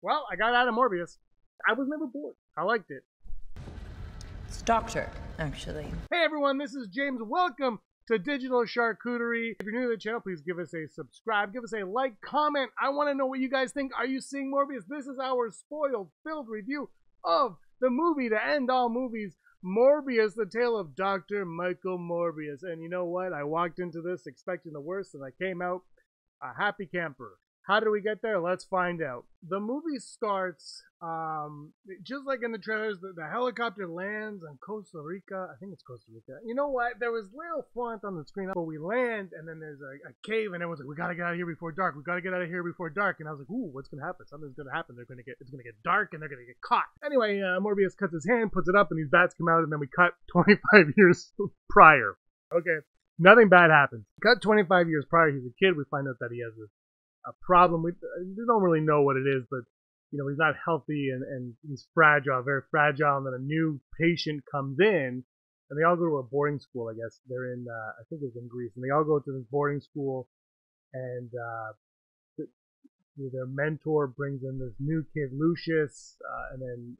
Well, I got out of Morbius. I was never bored. I liked it. It's Doctor, actually. Hey everyone, this is James. Welcome to Digital Charcuterie. If you're new to the channel, please give us a subscribe, give us a like, comment. I want to know what you guys think. Are you seeing Morbius? This is our spoiled, filled review of the movie, the end all movies, Morbius, the tale of Dr. Michael Morbius. And you know what? I walked into this expecting the worst, and I came out a happy camper. How did we get there? Let's find out. The movie starts um, just like in the trailers. The, the, helicopter lands in Costa Rica. I think it's Costa Rica. You know what? There was little font on the screen, but we land and then there's a, a cave, and everyone's like, "We gotta get out of here before dark. We gotta get out of here before dark." And I was like, "Ooh, what's gonna happen? Something's gonna happen. They're gonna get it's gonna get dark, and they're gonna get caught." Anyway, uh, Morbius cuts his hand, puts it up, and these bats come out, and then we cut 25 years prior. Okay. Nothing bad happens. Cut 25 years prior, he's a kid. We find out that he has this a problem. We, we don't really know what it is, but you know he's not healthy and, and he's fragile, very fragile. And then a new patient comes in, and they all go to a boarding school. I guess they're in, uh, I think it's in Greece, and they all go to this boarding school, and uh, their mentor brings in this new kid Lucius, uh, and then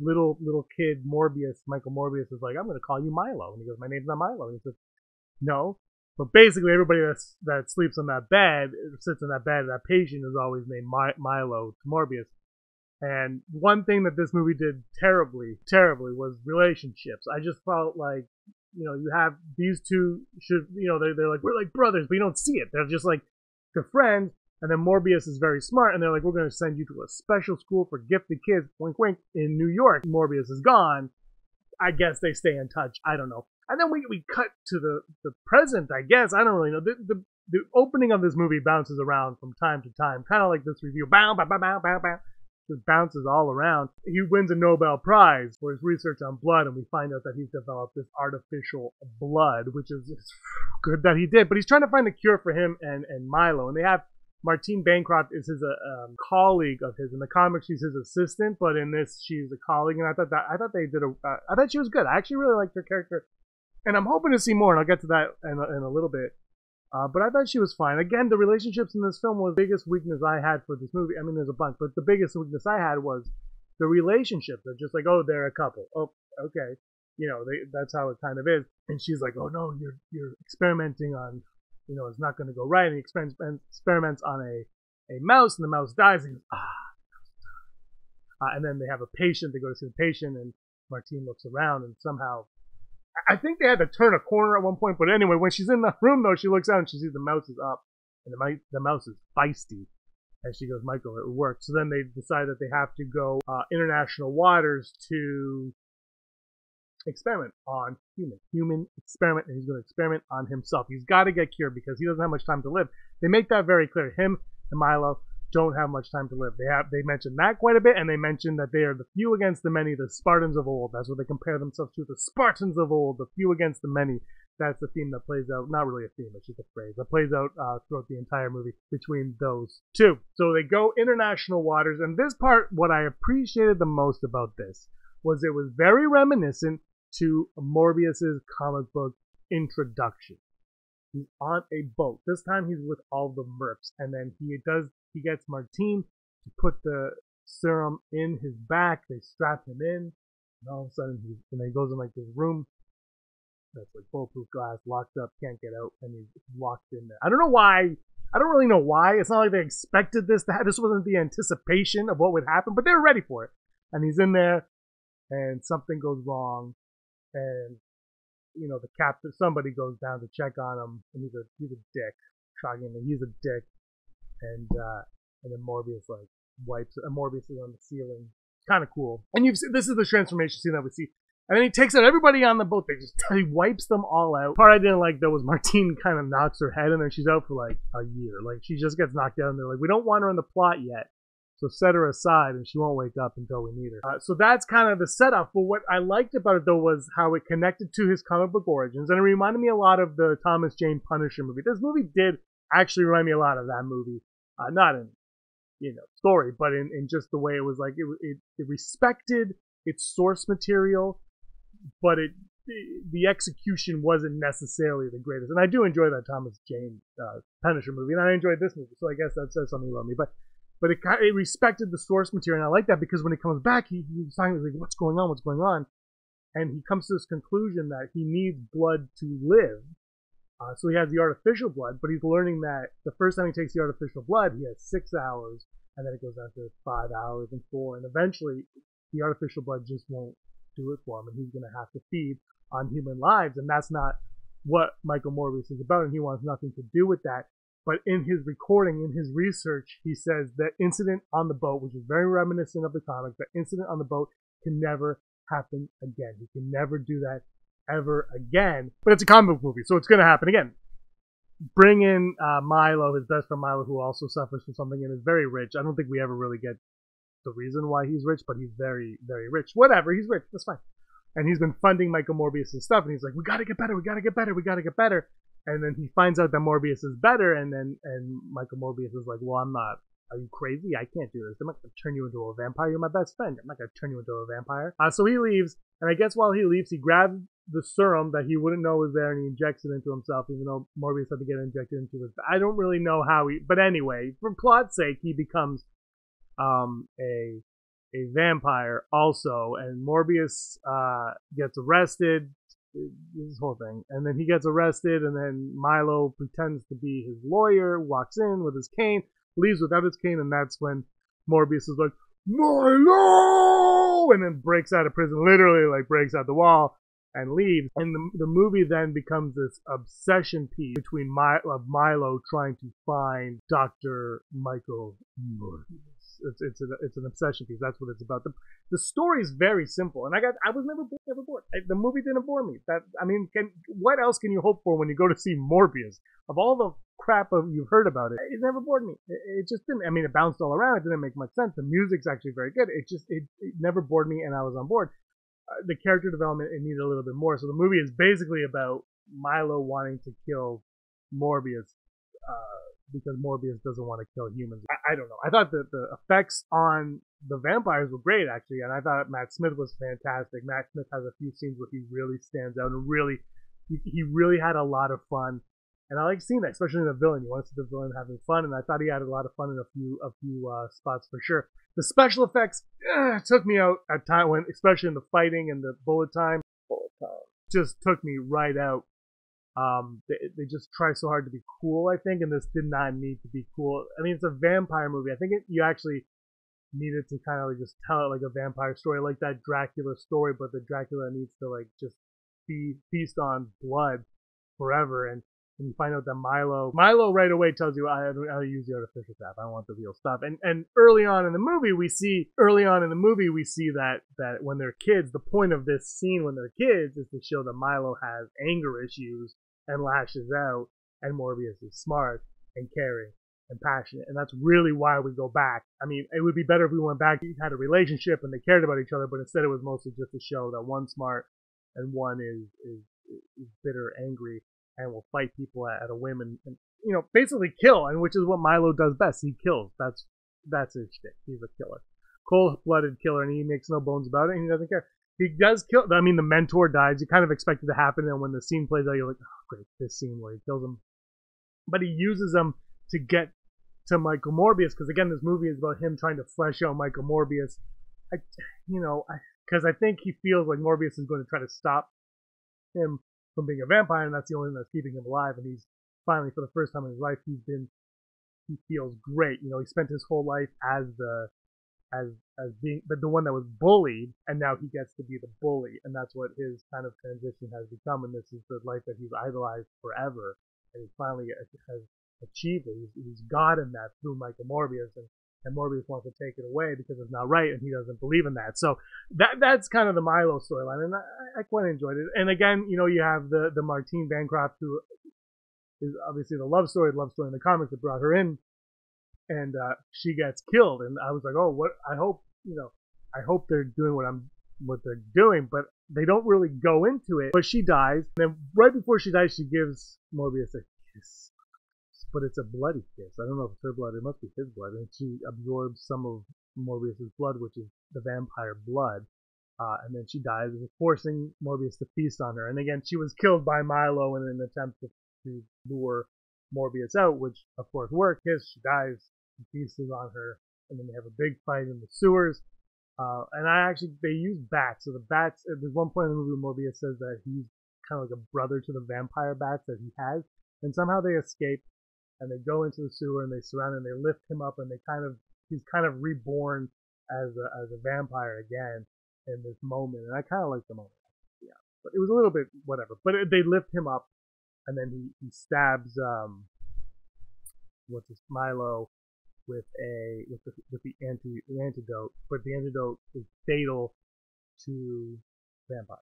little little kid Morbius, Michael Morbius is like, I'm going to call you Milo, and he goes, My name's not Milo, and he says, No, but basically, everybody that's, that sleeps on that bed, sits in that bed, that patient is always named My- Milo to Morbius. And one thing that this movie did terribly, terribly was relationships. I just felt like, you know, you have these two should, you know, they're, they're like, we're like brothers, but you don't see it. They're just like, they're friends. And then Morbius is very smart, and they're like, we're going to send you to a special school for gifted kids, wink wink, in New York. Morbius is gone. I guess they stay in touch. I don't know. And then we, we cut to the, the present, I guess. I don't really know. The, the, the opening of this movie bounces around from time to time, kind of like this review. Bow, bow, bow, bow, bow, bow. Just bounces all around. He wins a Nobel Prize for his research on blood, and we find out that he's developed this artificial blood, which is good that he did. But he's trying to find a cure for him and, and Milo, and they have Martine Bancroft is his uh, um, colleague of his. In the comics, she's his assistant, but in this, she's a colleague. And I thought that I thought they did a. Uh, I thought she was good. I actually really liked her character and I'm hoping to see more, and I'll get to that in a, in a little bit. Uh, but I thought she was fine. Again, the relationships in this film was the biggest weakness I had for this movie. I mean, there's a bunch, but the biggest weakness I had was the relationships. They're just like, oh, they're a couple. Oh, okay. You know, they, that's how it kind of is. And she's like, oh no, you're you're experimenting on, you know, it's not going to go right. And he experiments, experiments on a a mouse, and the mouse dies. And goes, ah. Uh, and then they have a patient. They go to see the patient, and Martine looks around, and somehow I think they had to turn a corner at one point, but anyway, when she's in the room though, she looks out and she sees the mouse is up, and the, the mouse is feisty. And she goes, Michael, it worked. So then they decide that they have to go uh, international waters to experiment on human. Human experiment, and he's going to experiment on himself. He's got to get cured because he doesn't have much time to live. They make that very clear. Him and Milo don't have much time to live. They have they mention that quite a bit, and they mention that they are the few against the many, the Spartans of old. That's what they compare themselves to, the Spartans of old, the few against the many. That's the theme that plays out. Not really a theme, it's just a phrase that plays out uh, throughout the entire movie between those two. So they go international waters, and this part, what I appreciated the most about this was it was very reminiscent to Morbius's comic book introduction. He's on a boat. This time he's with all the mercs, and then he does he gets Martine to put the serum in his back. They strap him in, and all of a sudden he and he goes in like this room that's like bulletproof glass, locked up, can't get out, and he's locked in there. I don't know why. I don't really know why. It's not like they expected this to happen. This wasn't the anticipation of what would happen, but they were ready for it. And he's in there, and something goes wrong, and you know the captain, somebody goes down to check on him, and he's a he's a dick, shockingly, he's a dick, and uh, and then Morbius like wipes. Uh, Morbius is on the ceiling. Kind of cool. And you've seen, this is the transformation scene that we see. And then he takes out everybody on the boat. They just he wipes them all out. Part I didn't like though was Martine kind of knocks her head, and then she's out for like a year. Like she just gets knocked out, and they're like, we don't want her in the plot yet. So set her aside, and she won't wake up until we need her. Uh, so that's kind of the setup. But what I liked about it though was how it connected to his comic book origins, and it reminded me a lot of the Thomas Jane Punisher movie. This movie did actually remind me a lot of that movie. Uh, not in you know story, but in, in just the way it was like it, it, it respected its source material, but it the execution wasn't necessarily the greatest. And I do enjoy that Thomas Jane uh, Punisher movie, and I enjoyed this movie, so I guess that says something about me. But but it it respected the source material, and I like that because when he comes back, he, he's talking like, "What's going on? What's going on?" And he comes to this conclusion that he needs blood to live. Uh, so he has the artificial blood, but he's learning that the first time he takes the artificial blood, he has six hours, and then it goes down to five hours and four, and eventually the artificial blood just won't do it for him, and he's going to have to feed on human lives, and that's not what Michael Morbius is about, and he wants nothing to do with that. But in his recording, in his research, he says that incident on the boat, which is very reminiscent of the comics, that incident on the boat can never happen again. He can never do that ever again. But it's a comic book movie, so it's going to happen again. Bring in uh, Milo, his best friend Milo, who also suffers from something and is very rich. I don't think we ever really get the reason why he's rich, but he's very, very rich. Whatever, he's rich. That's fine. And he's been funding Michael Morbius' stuff, and he's like, "We got to get better. We got to get better. We got to get better." And then he finds out that Morbius is better, and then and Michael Morbius is like, "Well, I'm not. Are you crazy? I can't do this. I'm not gonna turn you into a vampire. You're my best friend. I'm not gonna turn you into a vampire." Uh, so he leaves, and I guess while he leaves, he grabs the serum that he wouldn't know was there, and he injects it into himself, even though Morbius had to get injected into his. I don't really know how he, but anyway, for plot's sake, he becomes um, a a vampire also, and Morbius uh, gets arrested. This whole thing, and then he gets arrested, and then Milo pretends to be his lawyer, walks in with his cane, leaves without his cane, and that's when Morbius is like Milo, and then breaks out of prison, literally like breaks out the wall and leaves. And the, the movie then becomes this obsession piece between My, of Milo trying to find Doctor Michael Morbius it's it's an, it's an obsession piece. That's what it's about. The the story is very simple, and I got I was never never bored. I, the movie didn't bore me. That I mean, can what else can you hope for when you go to see Morbius? Of all the crap of, you've heard about it, it never bored me. It, it, just didn't. I mean, it bounced all around. It didn't make much sense. The music's actually very good. It just it, it never bored me, and I was on board. Uh, the character development it needed a little bit more. So the movie is basically about Milo wanting to kill Morbius. Uh, because Morbius doesn't want to kill humans. I, I don't know. I thought that the effects on the vampires were great actually, and I thought Matt Smith was fantastic. Matt Smith has a few scenes where he really stands out and really he, he really had a lot of fun. And I like seeing that, especially in the villain. You want to see the villain having fun, and I thought he had a lot of fun in a few a few uh, spots for sure. The special effects eh, took me out at time when, especially in the fighting and the bullet time, bullet time just took me right out. Um, they, they just try so hard to be cool, I think, and this did not need to be cool. I mean, it's a vampire movie. I think it, you actually needed to kind of like just tell it like a vampire story, like that Dracula story, but the Dracula needs to like just be feast on blood forever. And, and you find out that Milo, Milo right away tells you, I, I use the artificial stuff. I want the real stuff. And, and early on in the movie, we see, early on in the movie, we see that, that when they're kids, the point of this scene when they're kids is to show that Milo has anger issues and lashes out, and Morbius is smart and caring and passionate. And that's really why we go back. I mean, it would be better if we went back and had a relationship and they cared about each other, but instead it was mostly just to show that one's smart and one is, is, is bitter, angry, and will fight people at, at a whim and, and, you know, basically kill, and which is what Milo does best. He kills. That's, that's his shtick. He's a killer. Cold-blooded killer, and he makes no bones about it, and he doesn't care. He does kill. I mean, the mentor dies. You kind of expect it to happen, and when the scene plays out, you're like, oh, great, this scene where he kills him. But he uses them to get to Michael Morbius, because again, this movie is about him trying to flesh out Michael Morbius. I, you know, because I, I think he feels like Morbius is going to try to stop him from being a vampire, and that's the only thing that's keeping him alive. And he's finally, for the first time in his life, he's been, he feels great. You know, he spent his whole life as the as as being but the one that was bullied and now he gets to be the bully and that's what his kind of transition has become and this is the life that he's idolized forever and he finally has achieved it. He's, he's gotten that through Michael Morbius and and Morbius wants to take it away because it's not right and he doesn't believe in that. So that that's kind of the Milo storyline and I, I quite enjoyed it. And again you know you have the the Martine Bancroft who is obviously the love story the love story in the comics that brought her in and uh, she gets killed. And I was like, oh, what? I hope you know, I hope they're doing what I'm what they're doing, but they don't really go into it. But she dies, and then right before she dies, she gives Morbius a kiss. But it's a bloody kiss. I don't know if it's her blood. It must be his blood. And she absorbs some of Morbius's blood, which is the vampire blood. Uh, and then she dies, forcing Morbius to feast on her. And again, she was killed by Milo in an attempt to, to lure Morbius out, which of course worked. She dies, feasts on her, and then they have a big fight in the sewers. Uh, and I actually they use bats. So the bats. uh, There's one point in the movie Morbius says that he's kind of like a brother to the vampire bats that he has, and somehow they escape and they go into the sewer and they surround him. They lift him up and they kind of he's kind of reborn as a as a vampire again in this moment. And I kind of like the moment. Yeah, but it was a little bit whatever. But it, they lift him up and then he he stabs um what's this Milo with a with the with the anti the antidote, but the antidote is fatal to vampires.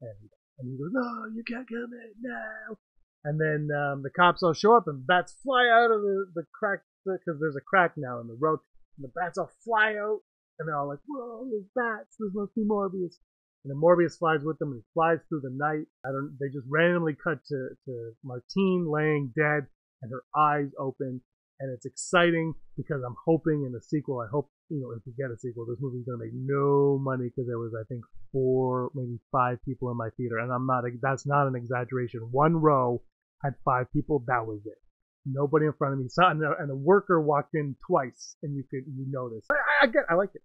And he, and he goes, no, you can't kill me now. And then um, the cops all show up and bats fly out of the, the crack because there's a crack now in the road. And the bats all fly out and they're all like, whoa, there's bats. This must be Morbius. And then Morbius flies with them and he flies through the night. I don't. They just randomly cut to, to Martine laying dead and her eyes open. And it's exciting because I'm hoping in the sequel. I hope you know if we get a sequel, this movie's gonna make no money because there was I think four, maybe five people in my theater, and I'm not. That's not an exaggeration. One row had five people. That was it. Nobody in front of me. So, and, a, and a worker walked in twice, and you could you notice. I, I get. I like it,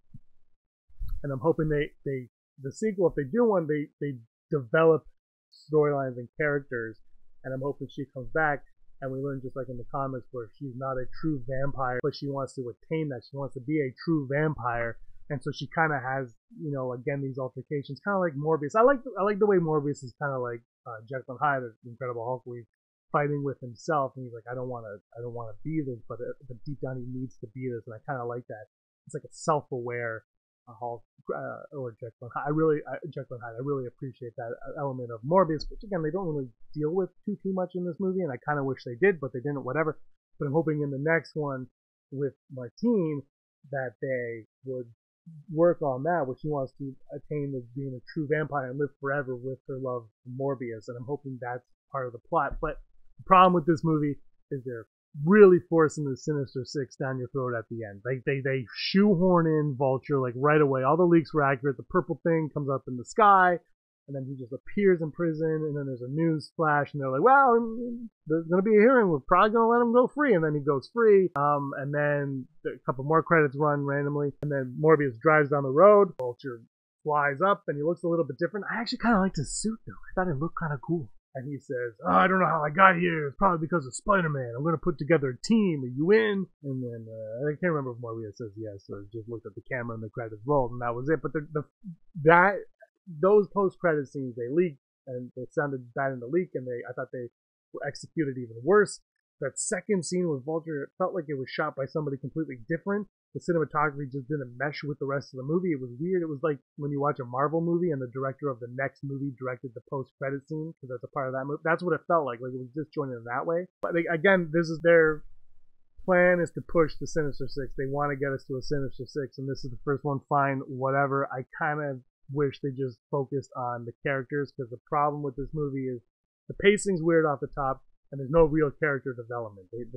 and I'm hoping they they the sequel if they do one they they develop storylines and characters, and I'm hoping she comes back and we learn just like in the comics where she's not a true vampire, but she wants to attain that. She wants to be a true vampire, and so she kind of has, you know, again these altercations, kind of like Morbius. I like I like the way Morbius is kind of like uh, Jekyll and Hyde, the Incredible Hulk, where fighting with himself, and he's like, I don't want to, I don't want to be this, but uh, but deep down he needs to be this, and I kind of like that. It's like a self-aware uh, Hulk uh, or Jekyll and Hyde. I really, Jekyll and Hyde. I really appreciate that uh, element of Morbius, which again they don't really deal with too too much in this movie, and I kind of wish they did, but they didn't. Whatever. But I'm hoping in the next one with Martine that they would work on that, where she wants to attain to being a true vampire and live forever with her love Morbius, and I'm hoping that's part of the plot. But the problem with this movie is they're really forcing the Sinister Six down your throat at the end. Like they they shoehorn in Vulture like right away. All the leaks were accurate. The purple thing comes up in the sky, and then he just appears in prison. And then there's a news flash, and they're like, "Well, there's gonna be a hearing. We're probably gonna let him go free." And then he goes free. Um, and then a couple more credits run randomly, and then Morbius drives down the road. Vulture flies up, and he looks a little bit different. I actually kind of liked his suit though. I thought it looked kind of cool and he says, oh, I don't know how I got here. It's probably because of Spider-Man. I'm going to put together a team. Are you in? And then uh, I can't remember if Morbius says yes or just looked at the camera and the credits rolled, and that was it. But the, the that those post-credit scenes they leaked and it sounded bad in the leak, and they I thought they were executed even worse. That second scene with Vulture, it felt like it was shot by somebody completely different the cinematography just didn't mesh with the rest of the movie. It was weird. It was like when you watch a Marvel movie and the director of the next movie directed the post credit scene because that's a part of that movie. That's what it felt like. Like it was disjointed in that way. But they, again, this is their plan is to push the Sinister Six. They want to get us to a Sinister Six, and this is the first one. Fine, whatever. I kind of wish they just focused on the characters because the problem with this movie is the pacing's weird off the top, and there's no real character development. They,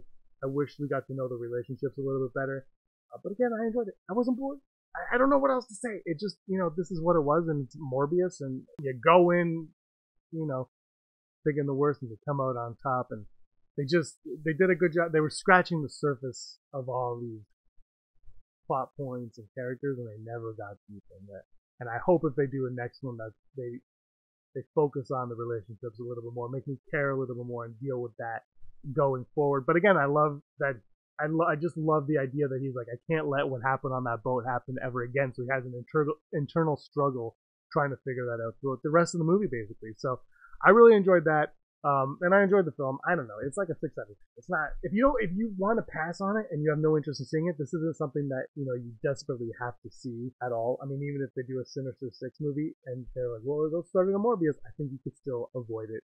I wish we got to know the relationships a little bit better. Uh, but again, I enjoyed it. I wasn't bored. I, I, don't know what else to say. It just, you know, this is what it was, and it's Morbius, and you go in, you know, thinking the worst, and you come out on top, and they just, they did a good job. They were scratching the surface of all these plot points and characters, and they never got deep in it. And I hope if they do a next one that they they focus on the relationships a little bit more, make me care a little bit more, and deal with that going forward. But again, I love that I, lo- I just love the idea that he's like, I can't let what happened on that boat happen ever again. So he has an internal internal struggle trying to figure that out throughout the rest of the movie, basically. So I really enjoyed that, um, and I enjoyed the film. I don't know, it's like a six out of ten. It's not if you don't if you want to pass on it and you have no interest in seeing it, this isn't something that you know you desperately have to see at all. I mean, even if they do a Sinister Six movie and they're like, well, they'll start a Morbius, I think you could still avoid it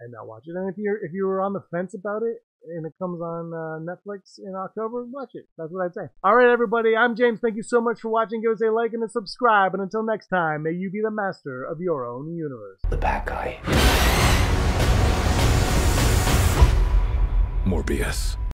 and not watch it. And if you're if you were on the fence about it and it comes on uh, Netflix in October, watch it. That's what I'd say. All right, everybody. I'm James. Thank you so much for watching. Give us a like and a subscribe. And until next time, may you be the master of your own universe. The bad guy. Morbius.